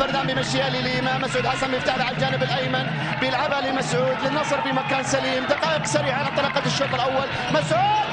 فردان بيمشيها للإمام مسعود حسن بيفتح على الجانب الأيمن بيلعبها لمسعود للنصر بمكان سليم دقائق سريعة على طريقة الشوط الأول. مسعود!